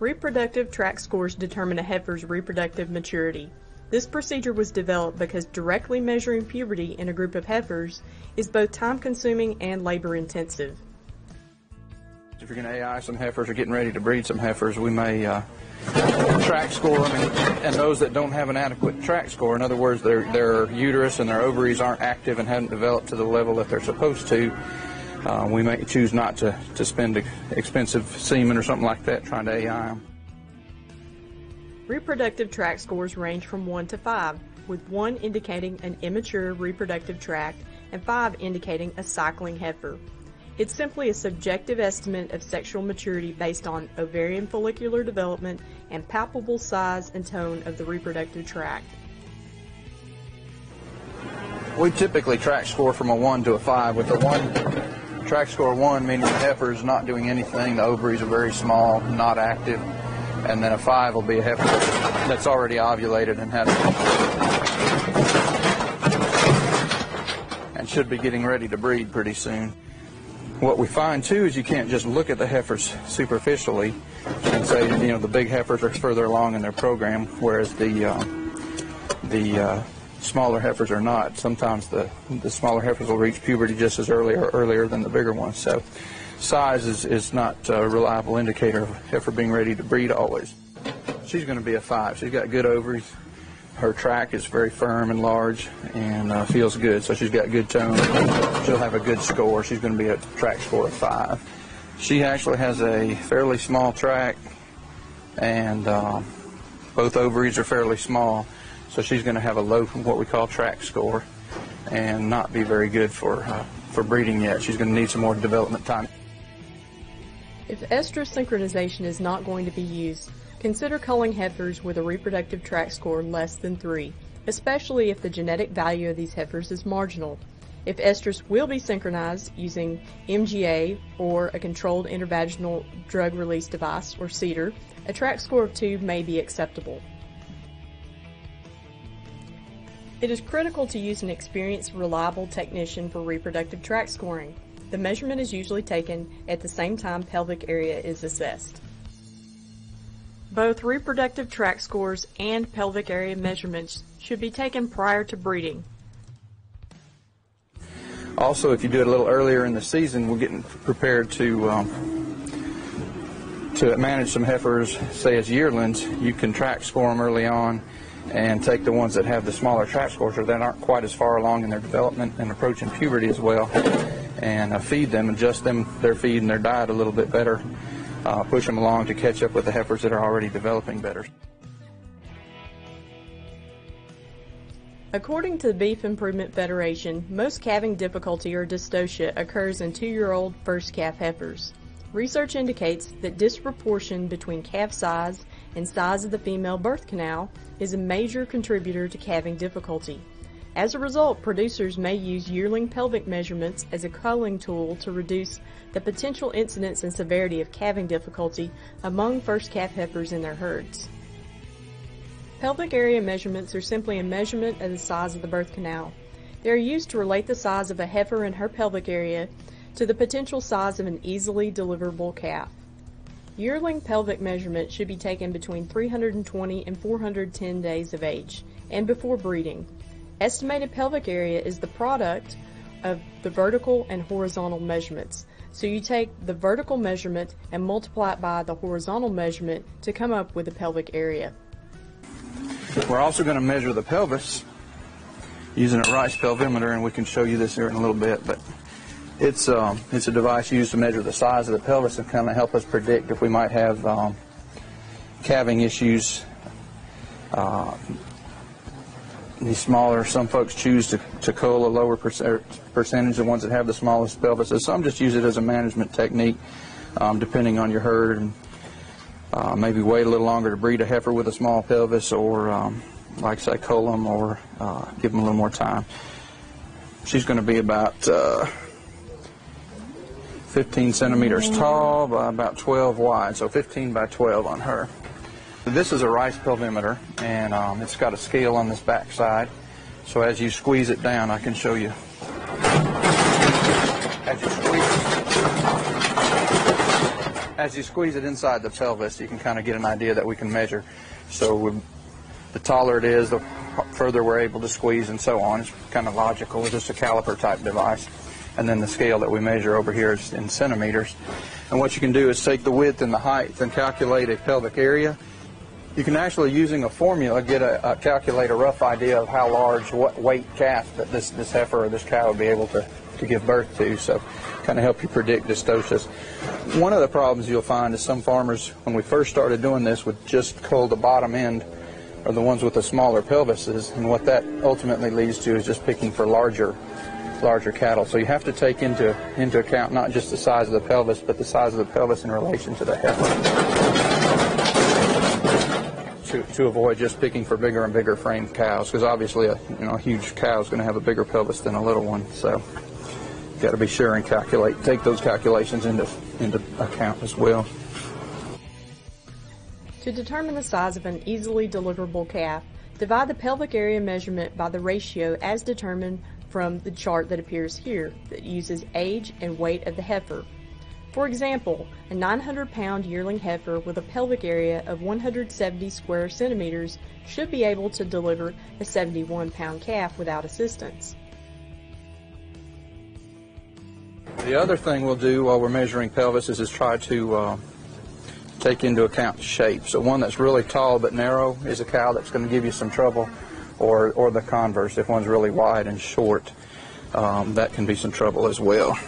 Reproductive tract scores determine a heifer's reproductive maturity. This procedure was developed because directly measuring puberty in a group of heifers is both time consuming and labor intensive. If you're going to AI some heifers or getting ready to breed some heifers, we may uh, tract score them, and, and, those that don't have an adequate tract score, in other words, their, their uterus and their ovaries aren't active and haven't developed to the level that they're supposed to, uh, we may choose not to, to spend expensive semen or something like that trying to AI them. Reproductive tract scores range from 1 to 5, with 1 indicating an immature reproductive tract and 5 indicating a cycling heifer. It's simply a subjective estimate of sexual maturity based on ovarian follicular development and palpable size and tone of the reproductive tract. We typically tract score from a 1 to a 5, with a 1 tract score 1 meaning the heifer is not doing anything, the ovaries are very small, not active, and then a 5 will be a heifer that's already ovulated and has and should be getting ready to breed pretty soon. What we find too is you can't just look at the heifers superficially and say, you know, the big heifers are further along in their program, whereas the uh, the uh, smaller heifers are not. Sometimes the the smaller heifers will reach puberty just as early or earlier than the bigger ones. So size is, is not a reliable indicator of heifer being ready to breed always. She's going to be a five. She's got good ovaries, her tract is very firm and large and uh, feels good, so she's got good tone. She'll have a good score. She's going to be a tract score of five. She actually has a fairly small tract, and uh, both ovaries are fairly small, so she's going to have a low, what we call tract score, and not be very good for uh, for breeding yet. She's going to need some more development time. If estrus synchronization is not going to be used, Consider culling heifers with a reproductive tract score less than 3, especially if the genetic value of these heifers is marginal. If estrus will be synchronized using MGA or a controlled intravaginal drug release device or CIDR, a tract score of 2 may be acceptable. It is critical to use an experienced, reliable technician for reproductive tract scoring. The measurement is usually taken at the same time pelvic area is assessed. Both reproductive tract scores and pelvic area measurements should be taken prior to breeding. Also, if you do it a little earlier in the season, we're getting prepared to um, to manage some heifers, say as yearlings. You can tract score them early on and take the ones that have the smaller tract scores or that aren't quite as far along in their development and approaching puberty as well, and uh, feed them, adjust them their feed and their diet a little bit better uh, push them along to catch up with the heifers that are already developing better. According to the Beef Improvement Federation, most calving difficulty or dystocia occurs in two-year-old first calf heifers. Research indicates that disproportion between calf size and size of the female birth canal is a major contributor to calving difficulty. As a result, producers may use yearling pelvic measurements as a culling tool to reduce the potential incidence and severity of calving difficulty among first calf heifers in their herds. Pelvic area measurements are simply a measurement of the size of the birth canal. They are used to relate the size of a heifer and her pelvic area to the potential size of an easily deliverable calf. Yearling pelvic measurement should be taken between 320 and 410 days of age and before breeding. Estimated pelvic area is the product of the vertical and horizontal measurements. So you take the vertical measurement and multiply it by the horizontal measurement to come up with the pelvic area. We're also going to measure the pelvis using a Rice pelvimeter, and we can show you this here in a little bit. But it's um, it's a device used to measure the size of the pelvis and kind of help us predict if we might have um, calving issues. Uh, these smaller, some folks choose to, to cull a lower percentage, the ones that have the smallest pelvises. Some just use it as a management technique, um, depending on your herd, and uh, maybe wait a little longer to breed a heifer with a small pelvis, or um, like say cull them, or uh, give them a little more time. She's going to be about uh, 15 centimeters tall by about 12 wide, so 15 by 12 on her. This is a rice pelvimeter, and um, it's got a scale on this back side. So as you squeeze it down, I can show you. As you squeeze as you squeeze it inside the pelvis, you can kind of get an idea that we can measure. So we, the taller it is, the further we're able to squeeze and so on. It's kind of logical. It's just a caliper type device. And then the scale that we measure over here is in centimeters. And what you can do is take the width and the height and calculate a pelvic area. You can actually, using a formula, get a, a calculate a rough idea of how large, what weight calf that this, this heifer or this cow would be able to, to give birth to. So kind of help you predict dystocia. One of the problems you'll find is some farmers, when we first started doing this, would just cull the bottom end are the ones with the smaller pelvises, and what that ultimately leads to is just picking for larger larger cattle. So you have to take into into account not just the size of the pelvis, but the size of the pelvis in relation to the heifer. To, to avoid just picking for bigger and bigger frame cows, because obviously a you know a huge cow is going to have a bigger pelvis than a little one. So got to be sure and calculate, take those calculations into into account as well. To determine the size of an easily deliverable calf, divide the pelvic area measurement by the ratio as determined from the chart that appears here that uses age and weight of the heifer. For example, a 900 pound yearling heifer with a pelvic area of 170 square centimeters should be able to deliver a 71 pound calf without assistance. The other thing we'll do while we're measuring pelvises is try to uh, take into account shape. So one that's really tall but narrow is a cow that's going to give you some trouble, or, or the converse, if one's really wide and short, um, that can be some trouble as well.